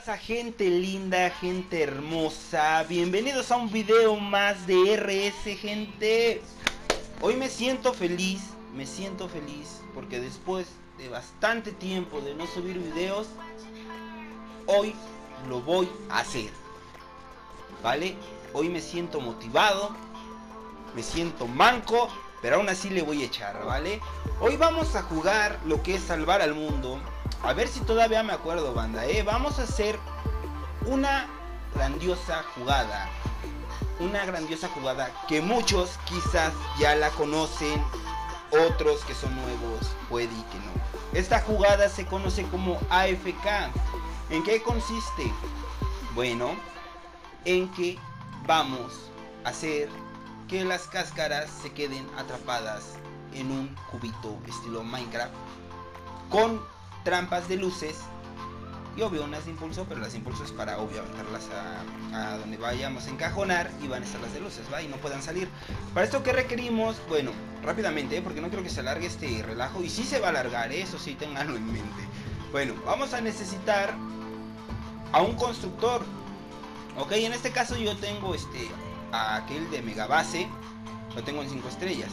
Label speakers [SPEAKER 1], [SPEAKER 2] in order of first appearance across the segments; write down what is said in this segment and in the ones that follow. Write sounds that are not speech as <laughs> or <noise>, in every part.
[SPEAKER 1] pasa gente linda, gente hermosa? Bienvenidos a un video más de RS gente. Hoy me siento feliz, me siento feliz porque después de bastante tiempo de no subir videos, hoy lo voy a hacer. ¿Vale? Hoy me siento motivado, me siento manco, pero aún así le voy a echar, ¿vale? Hoy vamos a jugar lo que es salvar al mundo a ver si todavía me acuerdo, banda, ¿eh? Vamos a hacer una grandiosa jugada. Una grandiosa jugada que muchos quizás ya la conocen, otros que son nuevos puede que no. Esta jugada se conoce como AFK. ¿En qué consiste? Bueno, en que vamos a hacer que las cáscaras se queden atrapadas en un cubito estilo Minecraft con trampas de luces y obvio unas de impulso, pero las de impulso es para obvio aventarlas a, donde vayamos a encajonar y van a estar las de luces, ¿va? Y no puedan salir. Para esto que requerimos, bueno, rápidamente, ¿eh? porque no creo que se alargue este relajo. Y si se va a alargar, ¿eh? eso sí, tenganlo en mente. Bueno, vamos a necesitar a un constructor. Ok, en este caso yo tengo este a aquel de megabase, lo tengo en 5 estrellas.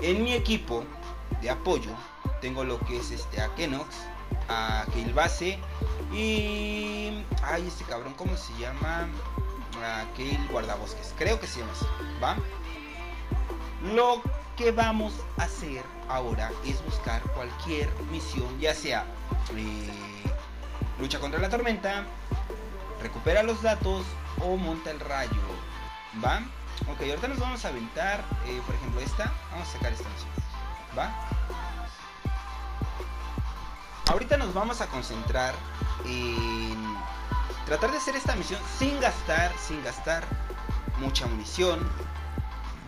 [SPEAKER 1] En mi equipo de apoyo tengo lo que es este a Kenox, a y. Ay, este cabrón, ¿cómo se llama? A Guardabosques. Creo que se llama así. Lo que vamos a hacer ahora es buscar cualquier misión, ya sea eh, lucha contra la tormenta, recupera los datos o monta el rayo, ¿va? Ok, ahorita nos vamos a aventar, eh, por ejemplo, esta. Vamos a sacar esta misión, ¿va? ahorita nos vamos a concentrar en tratar de hacer esta misión sin gastar, sin gastar mucha munición.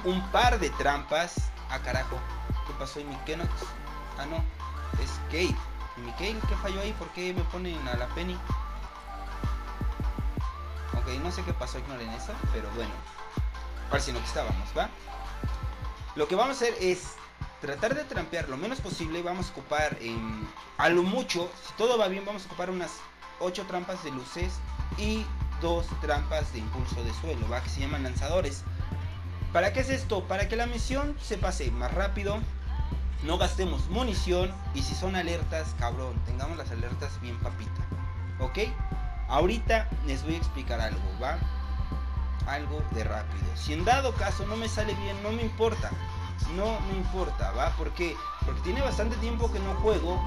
[SPEAKER 1] Un par de trampas. Ah, carajo. ¿Qué pasó en mi Kenox? Ah, no. Es Kate. ¿Y mi Kate qué falló ahí? ¿Por qué me ponen a la Penny? No sé qué pasó, ignoren eso. Pero bueno. Para si no que estábamos, ¿va? Lo que vamos a hacer es tratar de trampear lo menos posible. Vamos a ocupar en, a lo mucho, si todo va bien, vamos a ocupar unas 8 trampas de luces y dos trampas de impulso de suelo, ¿va? que se llaman lanzadores. ¿Para qué es esto? Para que la misión se pase más rápido, no gastemos munición y si son alertas, cabrón, tengamos las alertas bien papita. ¿Ok? Ahorita les voy a explicar algo, ¿va? Algo de rápido. Si en dado caso no me sale bien, no me importa no me importa, ¿va? ¿Por qué? Porque tiene bastante tiempo que no juego,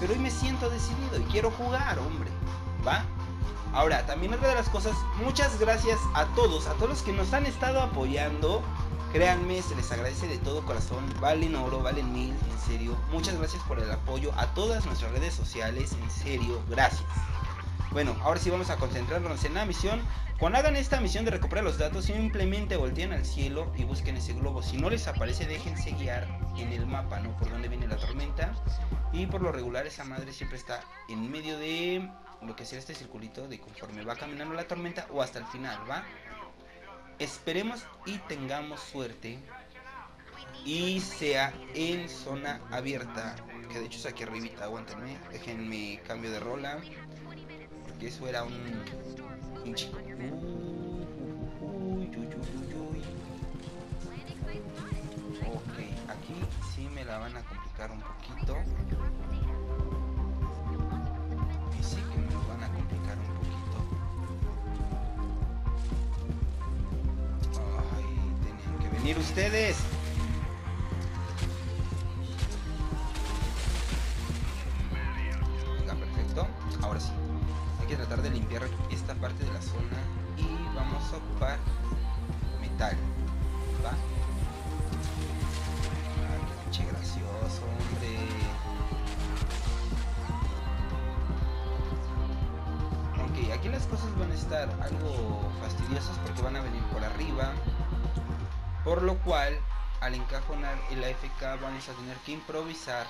[SPEAKER 1] pero hoy me siento decidido y quiero jugar, hombre, ¿va? Ahora, también otra de las cosas, muchas gracias a todos, a todos los que nos han estado apoyando. Créanme, se les agradece de todo corazón. Valen oro, valen mil, en serio. Muchas gracias por el apoyo a todas nuestras redes sociales, en serio, gracias. Bueno, ahora sí vamos a concentrarnos en la misión. Cuando hagan esta misión de recuperar los datos, simplemente volteen al cielo y busquen ese globo. Si no les aparece, déjense guiar en el mapa, ¿no? Por dónde viene la tormenta. Y por lo regular, esa madre siempre está en medio de lo que sea este circulito de conforme va caminando la tormenta o hasta el final, ¿va? Esperemos y tengamos suerte y sea en zona abierta. Que de hecho es aquí arribita, aguántenme. Déjenme cambio de rola. Porque eso era un Ok, aquí sí me la van a complicar un poquito. Y sí que me lo van a complicar un poquito. Ay, tenían que venir ustedes. Limpiar esta parte de la zona y vamos a ocupar metal ¿va? Ah, qué gracioso hombre ok aquí las cosas van a estar algo fastidiosas porque van a venir por arriba por lo cual al encajonar el AFK vamos a tener que improvisar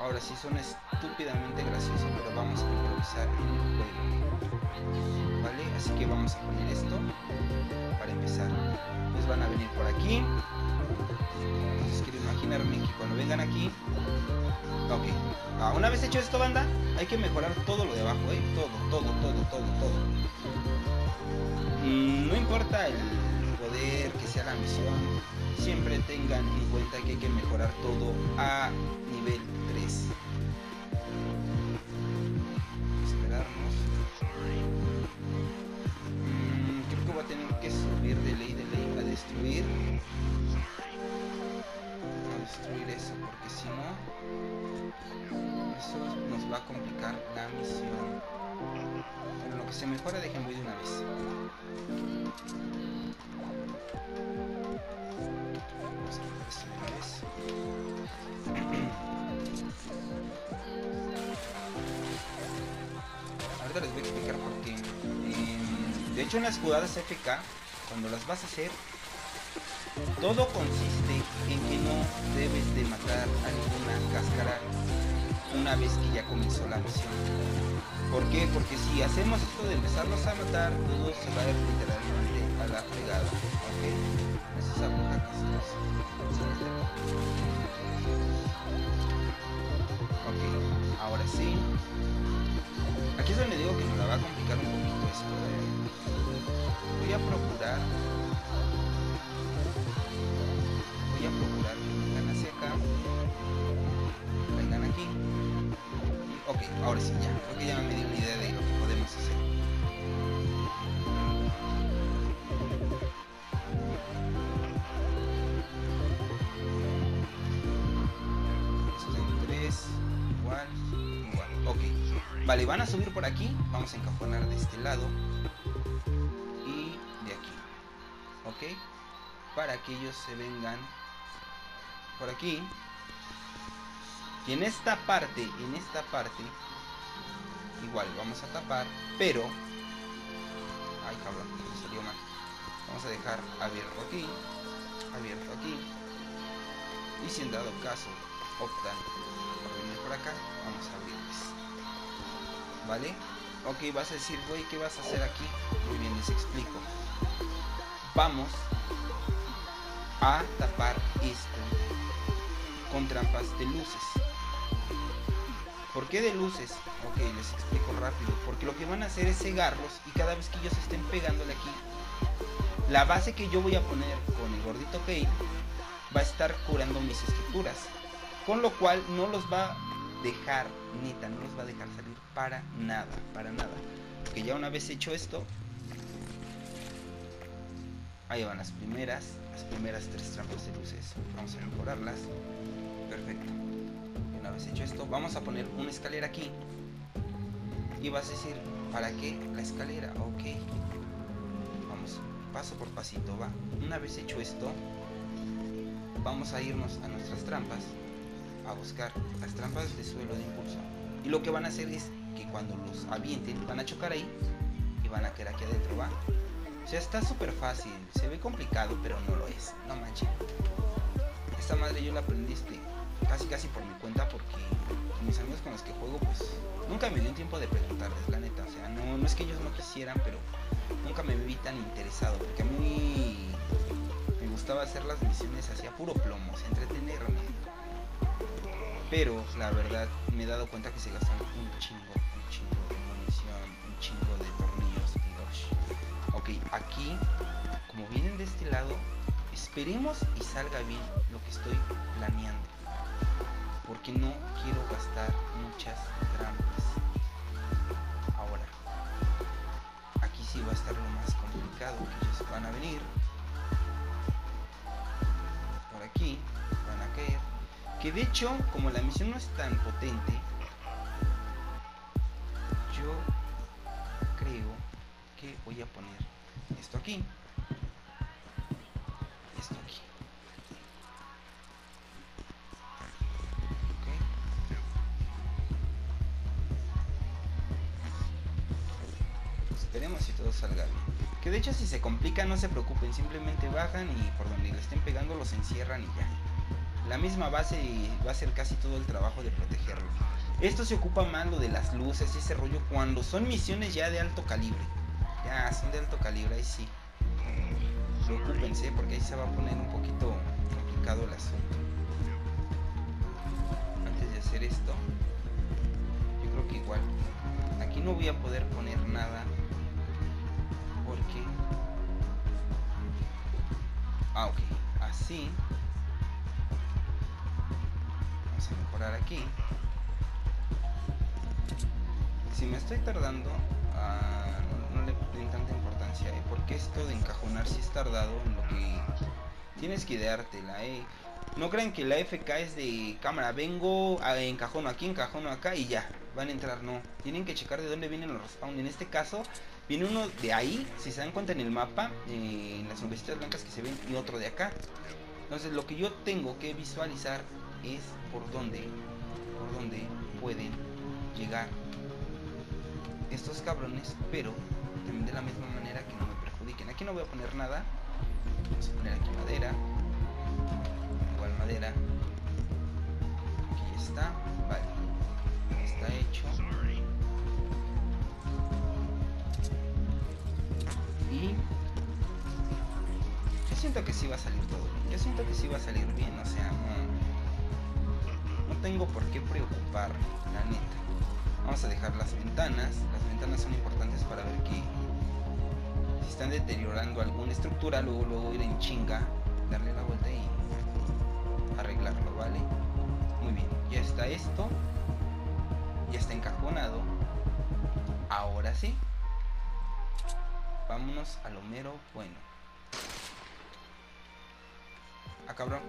[SPEAKER 1] Ahora sí son estúpidamente graciosos, pero vamos a improvisar el juego. ¿Vale? Así que vamos a poner esto para empezar. Pues van a venir por aquí. Entonces quiero imaginar imaginarme que cuando vengan aquí... Ok. Ah, una vez hecho esto, banda, hay que mejorar todo lo de abajo, ¿eh? Todo, todo, todo, todo, todo. Mm, no importa el que sea la misión, siempre tengan en cuenta que hay que mejorar todo a nivel 3. Esperarnos. Mm, creo que voy a tener que subir de ley de ley a destruir. A destruir eso, porque si no, eso nos va a complicar la misión. Pero lo que se mejora, dejen voy de una vez. Ahorita les voy a explicar por qué. Eh, de hecho, en las jugadas FK, cuando las vas a hacer, todo consiste en que no debes de matar a ninguna cáscara una vez que ya comenzó la misión. ¿Por qué? Porque si hacemos esto de empezarlos a matar, todo se va a ir literalmente a la fregada. ¿Ok? Eso es algo ahora sí. Aquí es donde digo que me la va a complicar un poquito esto. Voy a procurar. Voy a procurar que vengan hacia acá. Vengan aquí. Ok, ahora sí, ya. Creo que ya me di una idea de lo que podemos subir por aquí. Vamos a encajonar de este lado. Y de aquí. Ok. Para que ellos se vengan por aquí. Y en esta parte, en esta parte, igual vamos a tapar, pero... Ay, cabrón, salió mal. Vamos a dejar abierto aquí, abierto aquí. Y si en dado caso optan por venir por acá, vamos a abrirles. ¿Vale? Ok, vas a decir, güey, ¿qué vas a hacer aquí? Muy bien, les explico. Vamos a tapar esto con trampas de luces. ¿Por qué de luces? Ok, les explico rápido. Porque lo que van a hacer es cegarlos y cada vez que ellos estén pegándole aquí, la base que yo voy a poner con el gordito Kale va a estar curando mis estructuras. Con lo cual no los va dejar, neta, no los va a dejar salir para nada, para nada. Porque ya una vez hecho esto, ahí van las primeras, las primeras tres trampas de luces. Vamos a mejorarlas. Perfecto. Una vez hecho esto, vamos a poner una escalera aquí. Y vas a decir, ¿para qué la escalera? Ok. Vamos, paso por pasito, va. Una vez hecho esto, vamos a irnos a nuestras trampas. A buscar las trampas de suelo de impulso. Y lo que van a hacer es que cuando los avienten, van a chocar ahí. Y van a quedar aquí adentro, va. O sea, está súper fácil. Se ve complicado, pero no lo es. No manches. Esta madre yo la aprendí este, casi casi por mi cuenta porque mis amigos con los que juego pues nunca me dio tiempo de preguntarles la neta o sea no, no es que ellos no quisieran pero nunca me vi tan interesado porque a mí me gustaba hacer las misiones hacía puro plomo entretenerme pero la verdad me he dado cuenta que se gastan un chingo un chingo de munición un chingo de tornillos gosh. ok aquí como vienen de este lado esperemos y salga bien lo que estoy planeando porque no quiero gastar muchas trampas. Ahora, aquí sí va a estar lo más complicado, que ellos van a venir por aquí, van a caer. Que de hecho, como la misión no es tan potente, yo creo que voy a poner esto aquí, esto aquí. Esperemos si todo salga bien. Que de hecho si se complica no se preocupen, simplemente bajan y por donde le estén pegando los encierran y ya. La misma base va a ser casi todo el trabajo de protegerlo. Esto se ocupa más lo de las luces y ese rollo cuando son misiones ya de alto calibre. Ya son de alto calibre, ahí sí. Preocúpense porque ahí se va a poner un poquito complicado el asunto. hacer esto. Yo creo que igual. Aquí no voy a poder poner nada. Porque... Ah, ok. Así. Aquí. Si me estoy tardando, ah, no, le den tanta importancia. ¿eh? Porque esto de encajonar si es tardado en lo que tienes que ideártela, eh. No crean que la FK es de cámara, vengo, a encajono aquí, encajono acá y ya, van a entrar, no. Tienen que checar de dónde vienen los respawn. En este caso, viene uno de ahí, si se dan cuenta en el mapa, eh, en las nubecitas blancas que se ven, y otro de acá. Entonces lo que yo tengo que visualizar es por dónde, por dónde pueden llegar estos cabrones, pero también de la misma manera que no me perjudiquen. Aquí no voy a poner nada, vamos a poner aquí madera madera. Aquí está. Vale. Está hecho. Y yo siento que sí va a salir todo bien. Yo siento que sí va a salir bien. O sea, tengo por qué preocupar, la neta. Vamos a dejar las ventanas. Las ventanas son importantes para ver que si están deteriorando alguna estructura, luego luego ir en chinga, darle la vuelta y arreglarlo, ¿vale? Muy bien, ya está esto. Ya está encajonado. Ahora sí. Vámonos a lo mero bueno. Ah, cabrón.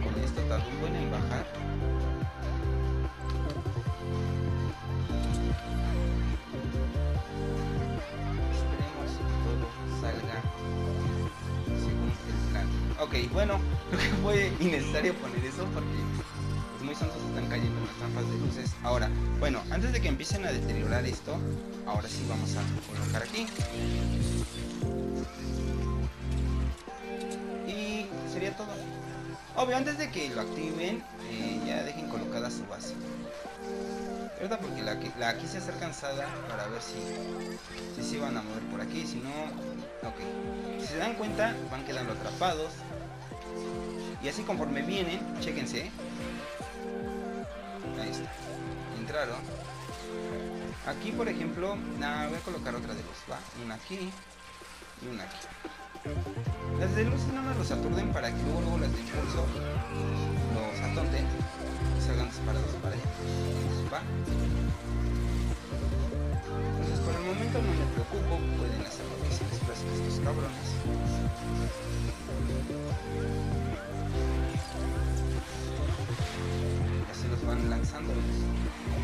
[SPEAKER 1] Con esto? Tardó un buen en bajar. Ok, bueno, <laughs> creo que fue innecesario poner eso porque muy santos están cayendo en las trampas de luces. Ahora, bueno, antes de que empiecen a deteriorar esto, ahora sí vamos a colocar aquí. Obvio, antes de que lo activen, eh, ya dejen colocada su base. ¿Verdad? Porque la, la quise hacer cansada para ver si, si se iban a mover por aquí. Si no, ok. Si se dan cuenta, van quedando atrapados. Y así conforme vienen, chequense. Ahí está. Entraron. Aquí, por ejemplo, nada, voy a colocar otra de luz. Va, una aquí y una aquí. Las de luz no me los aturden para que luego, luego las de impulso los atonten y salgan disparados para allá. Va. Entonces por el momento no me preocupo, pueden hacer lo que se les estos cabrones. van lanzando.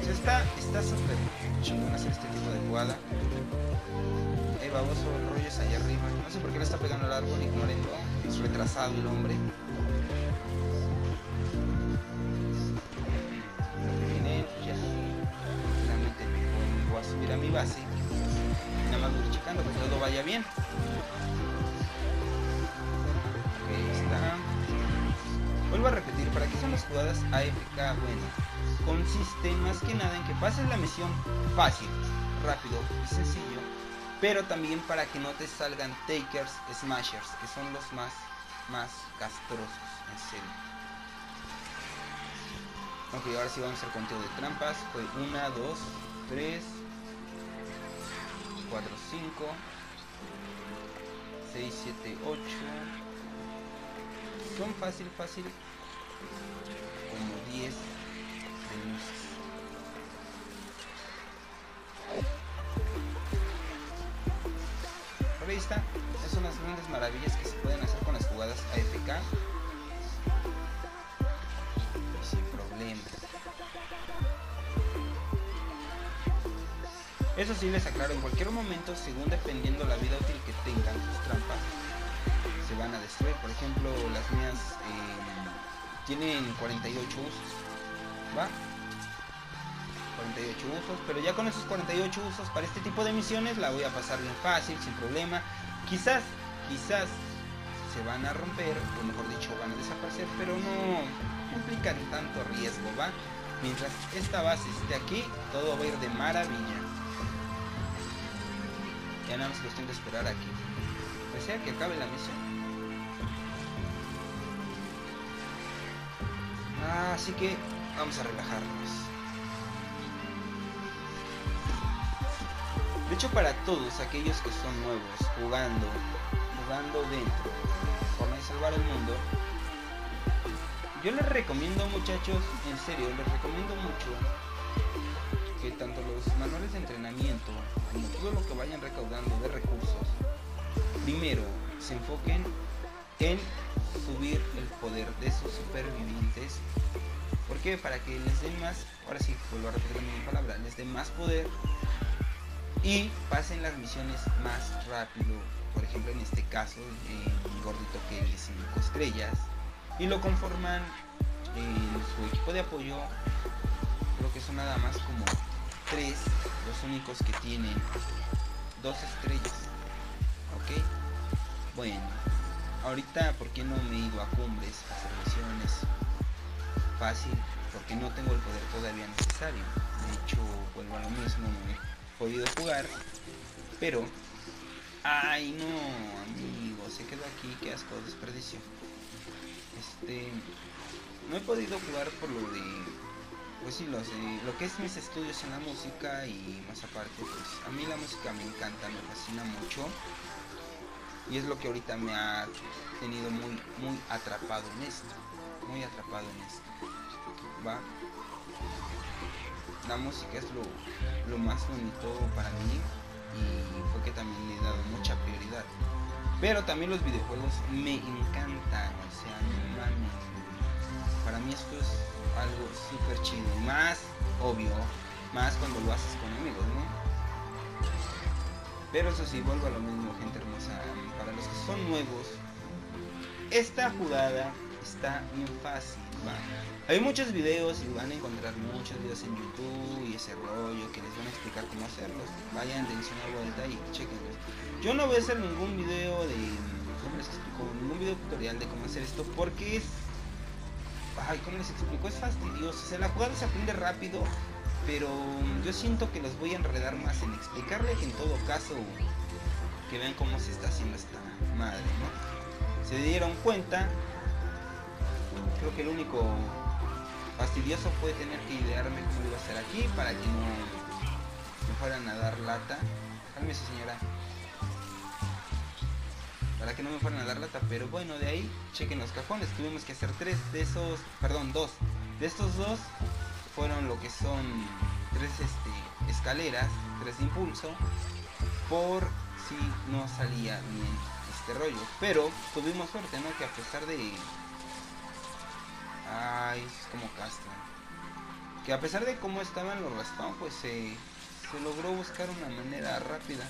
[SPEAKER 1] Está está súper chingón hacer este tipo de jugada. Ahí baboso, el rollo es allá arriba. No sé por qué le está pegando al árbol, ignorenlo. Es retrasado el hombre. Que pases la misión fácil, rápido y sencillo, pero también para que no te salgan takers, smashers, que son los más, más castrosos, en serio. Ok, ahora sí vamos a hacer conteo de trampas. Fue 1, 2, 3, 4, 5, 6, 7, 8 son fácil, fácil como 10 de Eso sí les aclaro, en cualquier momento, según dependiendo la vida útil que tengan sus trampas, se van a destruir. Por ejemplo, las mías eh, tienen 48 usos. ¿Va? 48 usos, pero ya con esos 48 usos para este tipo de misiones la voy a pasar bien fácil, sin problema. Quizás, quizás se van a romper, o mejor dicho, van a desaparecer, pero no implican tanto riesgo, ¿va? mientras esta base esté aquí, todo va a ir de maravilla. Ya nada más cuestión de esperar aquí. Desea que acabe la misión. Así que vamos a relajarnos. De hecho, para todos aquellos que son nuevos jugando, jugando dentro, de salvar el mundo, yo les recomiendo muchachos, en serio, les recomiendo mucho que tanto los manuales de entrenamiento como todo lo que vayan recaudando de recursos, primero se enfoquen en subir el poder de sus supervivientes. porque Para que les den más, ahora sí, vuelvo a repetir mi palabra, les den más poder y pasen las misiones más rápido. Por ejemplo, en este caso, el gordito que es 5 estrellas, y lo conforman eh, su equipo de apoyo creo que son nada más como tres los únicos que tienen dos estrellas ok bueno ahorita porque no me he ido a cumbres a hacer misiones fácil porque no tengo el poder todavía necesario. De hecho vuelvo a lo mismo no he podido jugar pero ay no amigo se quedó aquí qué asco desperdicio. Este, no he podido jugar por lo de, pues sí, lo, lo que es mis estudios en la música y más aparte, pues a mí la música me encanta, me fascina mucho y es lo que ahorita me ha tenido muy, muy atrapado en esto, muy atrapado en esto, va. La música es lo, lo más bonito para mí y fue que también le he dado mucha prioridad. Pero también los videojuegos me encantan, o sea, no mames. Para mí esto es algo súper chido. Más obvio, más cuando lo haces con amigos, ¿no? Pero eso sí, vuelvo a lo mismo, gente hermosa. Para los que son nuevos, esta jugada está bien fácil, Hay muchos videos y van a encontrar muchos videos en YouTube y ese rollo que les van a explicar cómo hacerlos. Vayan, dense una vuelta y chequenlos. Yo no voy a hacer ningún video de. Ningún video tutorial de cómo hacer esto porque es. Ay, ¿cómo les explico? Es fastidioso. O sea, la jugada se aprende rápido, pero yo siento que los voy a enredar más en explicarles en todo caso que vean cómo se está haciendo esta madre, ¿no? Se dieron cuenta creo que el único fastidioso fue tener que idearme cómo iba a hacer aquí para que no me fueran a dar lata. Cálmese señora. Para que no me fueran a dar lata, pero bueno, de ahí chequen los cajones. Tuvimos que hacer tres de esos, perdón, dos. De estos dos fueron lo que son tres este, escaleras, tres de impulso, por si no salía bien este rollo. Pero tuvimos suerte, ¿no? Que a pesar de Ay, es como Castro. Que a pesar de cómo estaban los raspón, pues se, se logró buscar una manera rápida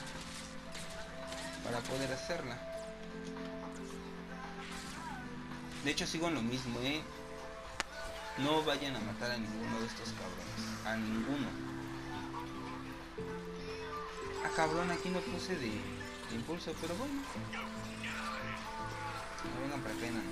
[SPEAKER 1] para poder hacerla. De hecho sigo en lo mismo, eh. No vayan a matar a ninguno de estos cabrones. A ninguno. Ah, cabrón, aquí no puse de, impulso, pero bueno. No vengan para pena.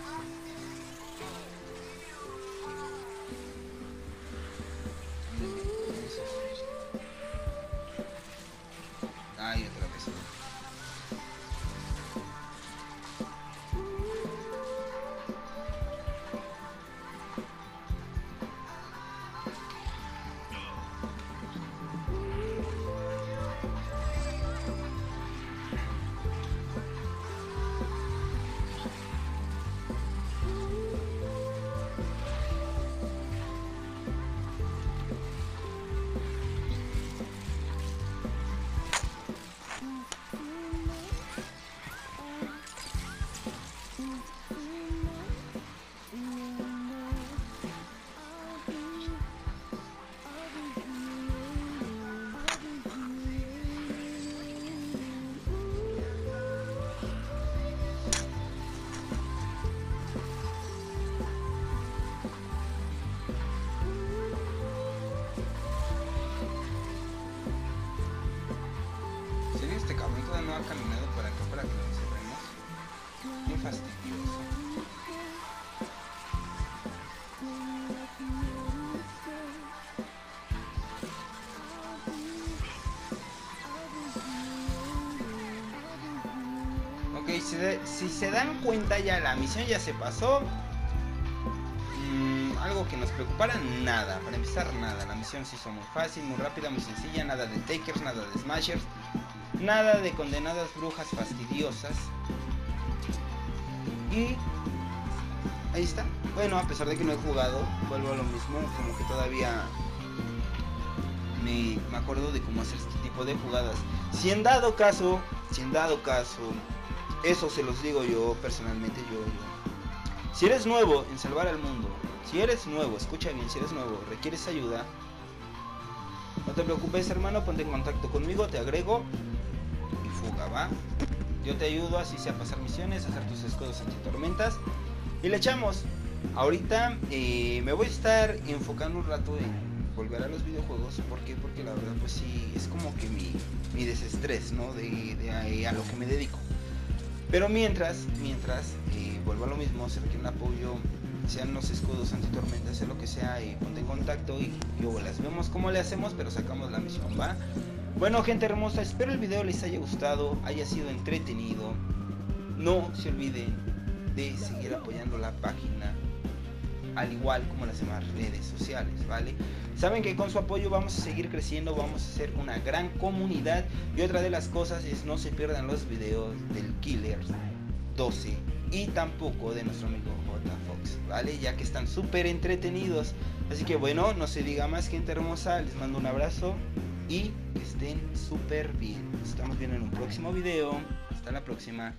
[SPEAKER 1] Si se dan cuenta ya la misión ya se pasó. Mm, algo que nos preocupara, nada. Para empezar, nada. La misión se hizo muy fácil, muy rápida, muy sencilla. Nada de takers, nada de smashers. Nada de condenadas brujas fastidiosas. Y ahí está. Bueno, a pesar de que no he jugado, vuelvo a lo mismo. Como que todavía me, me acuerdo de cómo hacer este tipo de jugadas. Si en dado caso, si en dado caso, eso se los digo yo personalmente, yo, Si eres nuevo en salvar al mundo, si eres nuevo, escucha bien, si eres nuevo, requieres ayuda, no te preocupes hermano, ponte en contacto conmigo, te agrego y fuga, ¿va? Yo te ayudo así sea pasar misiones, a hacer tus escudos antitormentas y le echamos. Ahorita eh, me voy a estar enfocando un rato en volver a los videojuegos. ¿Por qué? Porque la verdad, pues sí, es como que mi, mi desestrés, ¿no? De, de, a lo que me dedico. Pero mientras, mientras, eh, vuelvo a lo mismo, se requiere un apoyo, sean los escudos antitormentas, sea lo que sea, y ponte en contacto y yo las vemos cómo le hacemos, pero sacamos la misión, ¿va? Bueno, gente hermosa, espero el video les haya gustado, haya sido entretenido. No se olviden de seguir apoyando la página al igual como las demás redes sociales, ¿vale? Saben que con su apoyo vamos a seguir creciendo, vamos a ser una gran comunidad y otra de las cosas es no se pierdan los videos del Killer 12 y tampoco de nuestro amigo J Fox, ¿vale? Ya que están súper entretenidos. Así que bueno, no se diga más gente hermosa, les mando un abrazo y que estén súper bien. Nos estamos viendo en un próximo video. Hasta la próxima.